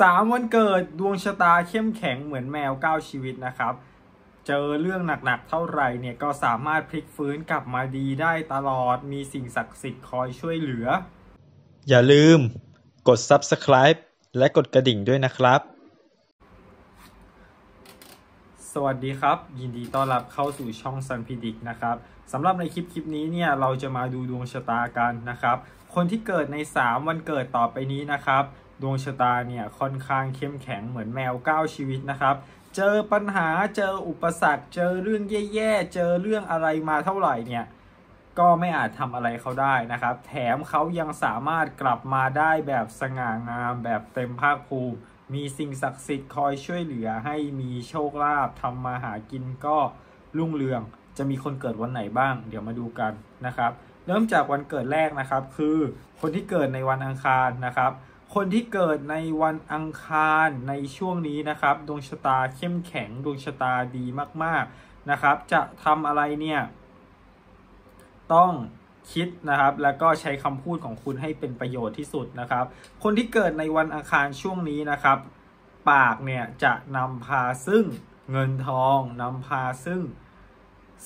สามวันเกิดดวงชะตาเข้มแข็งเหมือนแมวเก้าชีวิตนะครับ เจอเรื่องหนักๆเท่าไหร่เนี่ยก็สามารถพลิกฟื้นกลับมาดีได้ตลอดมีสิ่งศักดิ์สิทธิ์คอยช่วยเหลือ อย่าลืมกด subscribe และกดกระดิ่งด้วยนะครับ สวัสดีครับ ยินดีต้อนรับเข้าสู่ช่องซันพิดิกนะครับสำหรับในคลิปคลิปนี้เนี่ยเราจะมาดูดวงชะตากันนะครับ คนที่เกิดใน 3 วันเกิดต่อไปนี้นะครับ ดวงชะตาเนี่ยค่อนข้างเข้มแข็งเหมือนแมว9ชีวิตนะครับ เจอปัญหาเจออุปสรรค เจอเรื่องแย่ๆ เจอเรื่องอะไรมาเท่าไหร่เนี่ยก็ไม่อาจทำอะไรเขาได้นะครับ แถมเขายังสามารถกลับมาได้แบบสง่างามแบบเต็มภาคภูมิ มีสิ่งศักดิ์สิทธิ์คอยช่วยเหลือให้มีโชคลาภทำมาหากินก็รุ่งเรือง จะมีคนเกิดวันไหนบ้าง เดี๋ยวมาดูกันนะครับ เริ่มจากวันเกิดแรกนะครับ คือคนที่เกิดในวันอังคารนะครับ คนที่เกิดในวันอังคารในช่วงนี้นะครับ ดวงชะตาเข้มแข็งดวงชะตาดีมากๆนะครับ จะทำอะไรเนี่ยต้องคิดนะครับ แล้วก็ใช้คำพูดของคุณให้เป็นประโยชน์ที่สุดนะครับ คนที่เกิดในวันอังคารช่วงนี้นะครับ ปากเนี่ยจะนำพาซึ่งเงินทองนำพาซึ่ง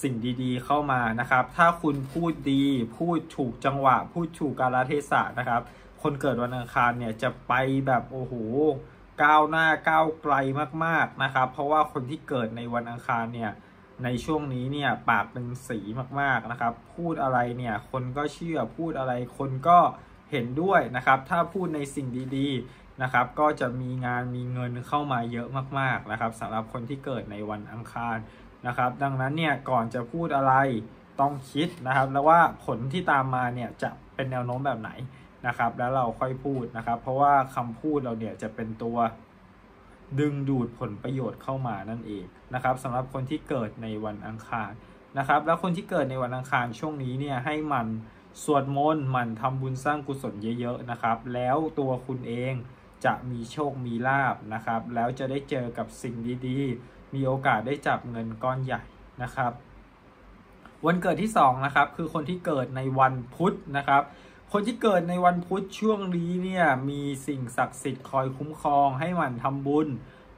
สิ่งดีๆเข้ามานะครับ ถ้าคุณพูดดี พูดถูกจังหวะ พูดถูกกาลเทศะนะครับ คนเกิดวันอังคารเนี่ยจะไปแบบโอ้โหก้าวหน้าก้าวไกลมากๆนะครับ เพราะว่าคนที่เกิดในวันอังคารเนี่ยในช่วงนี้เนี่ยปากเป็นสีมากๆนะครับ พูดอะไรเนี่ยคนก็เชื่อพูดอะไรคนก็เห็นด้วยนะครับ ถ้าพูดในสิ่งดีๆนะครับ ก็จะมีงานมีเงินเข้ามาเยอะมากๆนะครับสำหรับคนที่เกิดในวันอังคารนะครับ ดังนั้นเนี่ยก่อนจะพูดอะไรต้องคิดนะครับ แล้วว่าผลที่ตามมาเนี่ยจะเป็นแนวโน้มแบบไหน นะครับแล้วเราค่อยพูดนะครับ เพราะว่าคำพูดเราเนี่ยจะเป็นตัวดึงดูดผลประโยชน์เข้ามานั่นเองนะครับสำหรับคนที่เกิดในวันอังคารนะครับ แล้วคนที่เกิดในวันอังคารช่วงนี้เนี่ยให้มันสวดมนต์มันทำบุญสร้างกุศลเยอะๆนะครับ แล้วตัวคุณเองจะมีโชคมีลาบนะครับ แล้วจะได้เจอกับสิ่งดีๆ มีโอกาสได้จับเงินก้อนใหญ่นะครับ วันเกิดที่2นะครับคือคนที่เกิดในวันพุธนะครับ คนที่เกิดในวันพุธช่วงนี้เนี่ยมีสิ่งศักดิ์สิทธิ์คอยคุ้มครอง ให้มันทำบุญ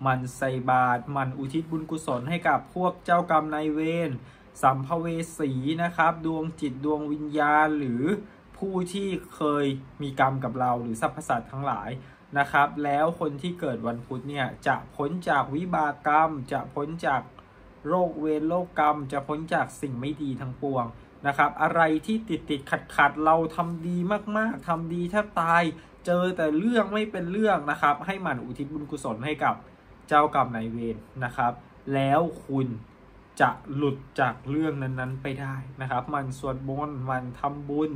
มันใส่บาตรมันอุทิศบุญกุศลให้กับพวกเจ้ากรรมนายเวรสัมภเวสีนะครับ ดวงจิตดวงวิญญาณหรือผู้ที่เคยมีกรรมกับเราหรือสรรพสัตว์ทั้งหลายนะครับ แล้วคนที่เกิดวันพุธเนี่ยจะพ้นจากวิบากกรรม จะพ้นจากโรคเวรโรคกรรม จะพ้นจากสิ่งไม่ดีทั้งปวง นะครับ อะไรที่ติดติดขัดขัดเราทำดีมากๆทำดีแทบตาย เจอแต่เรื่องไม่เป็นเรื่องนะครับ ให้มันอุทิศบุญกุศลให้กับเจ้ากรรมนายเวรนะครับ แล้วคุณจะหลุดจากเรื่องนั้นๆไปได้นะครับ มันสวดมนต์มันทำบุญ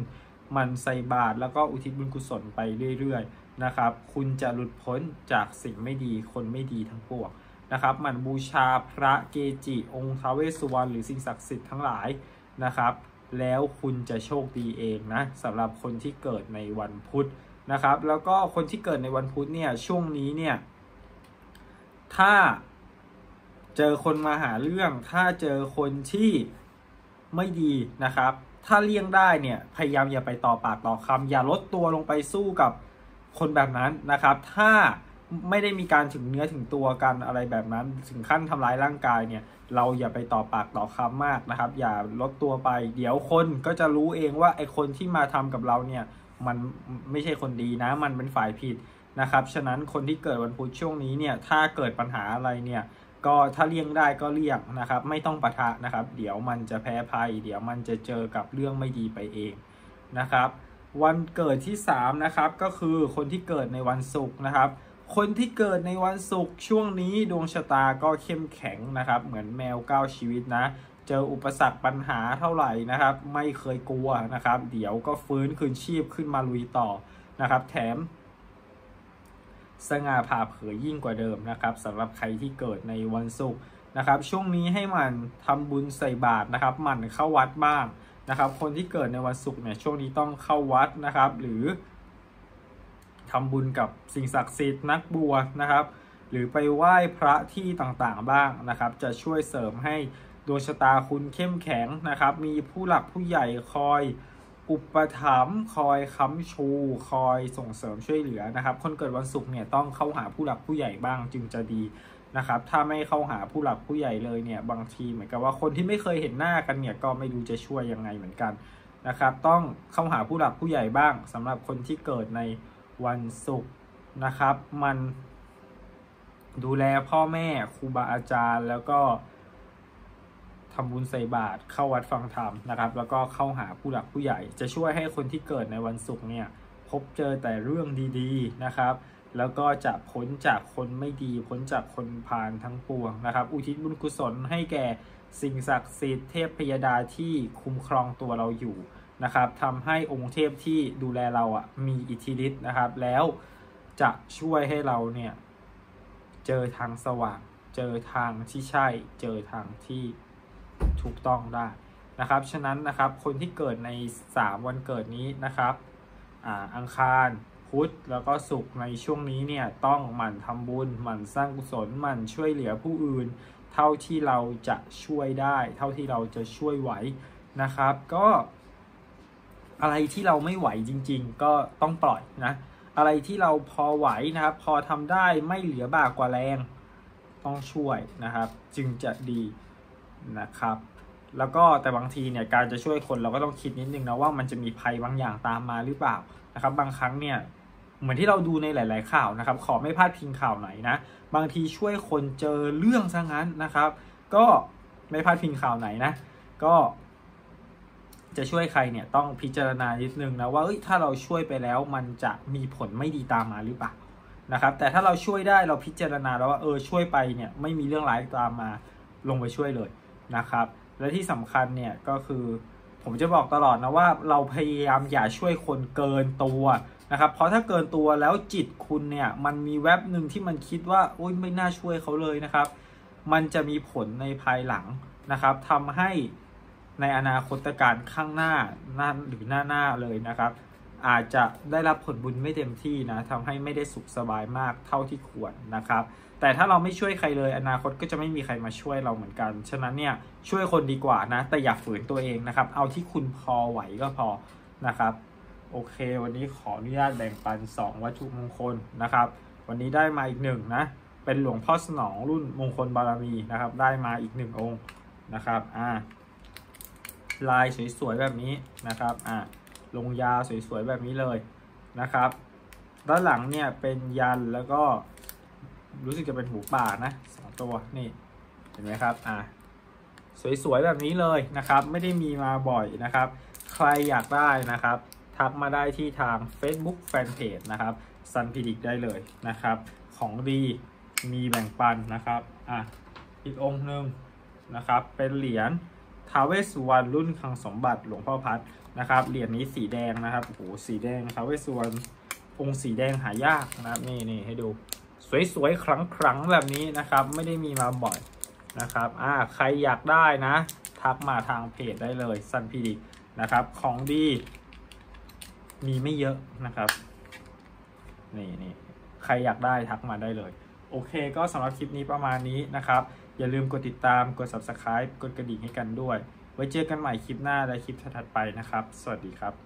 มันใส่บาตรแล้วก็อุทิศบุญกุศลไปเรื่อยๆนะครับ คุณจะหลุดพ้นจากสิ่งไม่ดีคนไม่ดีทั้งปวงนะครับ มันบูชาพระเกจิ องค์ท้าวเวสสุวรรณหรือสิ่งศักดิ์สิทธิ์ทั้งหลายนะครับ แล้วคุณจะโชคดีเองนะสำหรับคนที่เกิดในวันพุธนะครับ แล้วก็คนที่เกิดในวันพุธเนี่ยช่วงนี้เนี่ยถ้าเจอคนมาหาเรื่อง ถ้าเจอคนที่ไม่ดีนะครับ ถ้าเลี่ยงได้เนี่ยพยายามอย่าไปต่อปากต่อคำอย่าลดตัวลงไปสู้กับคนแบบนั้นนะครับ ถ้าไม่ได้มีการถึงเนื้อถึงตัวกันอะไรแบบนั้น ถึงขั้นทำร้ายร่างกายเนี่ย เราอย่าไปต่อปากต่อคำมากนะครับ อย่าลดตัวไป เดี๋ยวคนก็จะรู้เองว่าไอคนที่มาทำกับเราเนี่ยมันไม่ใช่คนดีนะ มันเป็นฝ่ายผิดนะครับ ฉะนั้นคนที่เกิดวันพุธช่วงนี้เนี่ย ถ้าเกิดปัญหาอะไรเนี่ย ก็ถ้าเลี่ยงได้ก็เลี่ยงนะครับ ไม่ต้องปะทะนะครับ เดี๋ยวมันจะแพ้ภัย เดี๋ยวมันจะเจอกับเรื่องไม่ดีไปเองนะครับ วันเกิดที่3นะครับ ก็คือคนที่เกิดในวันศุกร์นะครับ คนที่เกิดในวันศุกร์ช่วงนี้ดวงชะตาก็เข้มแข็งนะครับ เหมือนแมวก้าวชีวิตนะ เจออุปสรรคปัญหาเท่าไหร่นะครับ ไม่เคยกลัวนะครับ เดี๋ยวก็ฟื้นคืนชีพขึ้นมาลุยต่อนะครับ แถม สง่าผ่าเผยยิ่งกว่าเดิมนะครับสำหรับใครที่เกิดในวันศุกร์นะครับ ช่วงนี้ให้มันทำบุญใส่บาตรนะครับหมั่นเข้าวัดบ้างนะครับ คนที่เกิดในวันศุกร์เนี่ยช่วงนี้ต้องเข้าวัดนะครับ หรือ ทำบุญกับสิ่งศักดิ์สิทธิ์นักบวชนะครับ หรือไปไหว้พระที่ต่างๆบ้างนะครับ จะช่วยเสริมให้ดวงชะตาคุณเข้มแข็งนะครับ มีผู้หลักผู้ใหญ่คอยอุปถัมภ์คอยค้ำชู คอยส่งเสริมช่วยเหลือนะครับ คนเกิดวันศุกร์เนี่ยต้องเข้าหาผู้หลักผู้ใหญ่บ้างจึงจะดีนะครับ ถ้าไม่เข้าหาผู้หลักผู้ใหญ่เลยเนี่ยบางทีเหมือนกับว่าคนที่ไม่เคยเห็นหน้ากันเนี่ยก็ไม่รู้จะช่วยยังไงเหมือนกันนะครับ ต้องเข้าหาผู้หลักผู้ใหญ่บ้างสำหรับคนที่เกิดใน วันศุกร์นะครับ มันดูแลพ่อแม่ครูบาอาจารย์ แล้วก็ทำบุญใส่บาตรเข้าวัดฟังธรรมนะครับ แล้วก็เข้าหาผู้หลักผู้ใหญ่ จะช่วยให้คนที่เกิดในวันศุกร์เนี่ยพบเจอแต่เรื่องดีๆนะครับ แล้วก็จะพ้นจากคนไม่ดีพ้นจากคนพาลทั้งปวงนะครับ อุทิศบุญกุศลให้แก่สิ่งศักดิ์สิทธิ์เทพพยดาที่คุ้มครองตัวเราอยู่ นะครับทำให้องค์เทพที่ดูแลเราอะมีอิทธิฤทธิ์นะครับ แล้วจะช่วยให้เราเนี่ยเจอทางสว่าง เจอทางที่ใช่ เจอทางที่ถูกต้องได้นะครับ ฉะนั้นนะครับคนที่เกิดใน 3 วันเกิดนี้นะครับอ่าอังคารพุธแล้วก็ศุกร์ในช่วงนี้เนี่ยต้องหมั่นทำบุญหมั่นสร้างกุศลหมั่นช่วยเหลือผู้อื่น เท่าที่เราจะช่วยได้ เท่าที่เราจะช่วยไหวนะครับ ก็ อะไรที่เราไม่ไหวจริง ๆ ก็ต้องปล่อยนะ อะไรที่เราพอไหวนะครับ พอทำได้ไม่เหลือบากกว่าแรง ต้องช่วยนะครับ จึงจะดีนะครับ แล้วก็แต่บางทีเนี่ยการจะช่วยคนเราก็ต้องคิดนิดนึงนะว่ามันจะมีภัยบางอย่างตามมาหรือเปล่านะครับ บางครั้งเนี่ยเหมือนที่เราดูในหลาย ๆ ข่าวนะครับ ขอไม่พลาดพิงข่าวไหนนะ บางทีช่วยคนเจอเรื่องซะงั้นนะครับ ก็ไม่พลาดพิงข่าวไหนนะ ก็ จะช่วยใครเนี่ยต้องพิจารณานิดนึงนะว่าถ้าเราช่วยไปแล้วมันจะมีผลไม่ดีตามมาหรือเปล่านะครับ แต่ถ้าเราช่วยได้เราพิจารณาแล้วว่าเออช่วยไปเนี่ยไม่มีเรื่องร้ายตามมาลงไปช่วยเลยนะครับ และที่สำคัญเนี่ยก็คือผมจะบอกตลอดนะว่าเราพยายามอย่าช่วยคนเกินตัวนะครับ เพราะถ้าเกินตัวแล้วจิตคุณเนี่ยมันมีแวบหนึ่งที่มันคิดว่าโอ๊ยไม่น่าช่วยเขาเลยนะครับ มันจะมีผลในภายหลังนะครับทำให้ ในอนาคตการข้างหน้าหน้าหรือหน้าหน้าเลยนะครับ อาจจะได้รับผลบุญไม่เต็มที่นะทำให้ไม่ได้สุขสบายมากเท่าที่ควรนะครับ แต่ถ้าเราไม่ช่วยใครเลย อนาคตก็จะไม่มีใครมาช่วยเราเหมือนกัน ฉะนั้นเนี่ยช่วยคนดีกว่านะ แต่อย่าฝืนตัวเองนะครับ เอาที่คุณพอไหวก็พอนะครับ โอเค วันนี้ขออนุญาตแบ่งปัน 2 วัตถุมงคลนะครับ วันนี้ได้มาอีกหนึ่งนะเป็นหลวงพ่อสนองรุ่นมงคลบารมีนะครับ ได้มาอีกหนึ่งองค์นะครับ อ่า ลายสวยๆแบบนี้นะครับอ่าลงยาสวยๆแบบนี้เลยนะครับ ด้านหลังเนี่ยเป็นยันแล้วก็รู้สึกจะเป็นหูป่านะสองตัวนี่เห็นไหมครับอ่าสวยๆแบบนี้เลยนะครับ ไม่ได้มีมาบ่อยนะครับ ใครอยากได้นะครับ ทักมาได้ที่ทาง Facebook Fanpage นะครับซันพิดิกได้เลยนะครับ ของดีมีแบ่งปันนะครับอะอีกองค์หนึ่งนะครับ เป็นเหรียญ ท้าเวสุวรรณรุ่นคลังสมบัติหลวงพ่อพัดนะครับเหรียญนี้สีแดงนะครับโอ้โหสีแดงท้าเวสุวรรณองค์สีแดงหายากนะครับนี่นี่ให้ดูสวยๆครั้งๆแบบนี้นะครับ ไม่ได้มีมาบ่อยนะครับอ่าใครอยากได้นะ ทักมาทางเพจได้เลยซันพิดิกนะครับ ของดี มีไม่เยอะนะครับ นี่นี่ใครอยากได้ทักมาได้เลย โอเคก็สำหรับคลิปนี้ประมาณนี้นะครับ อย่าลืมกดติดตาม กด subscribe กดกระดิ่งให้กันด้วย ไว้เจอกันใหม่คลิปหน้าและคลิปถัดไปนะครับ สวัสดีครับ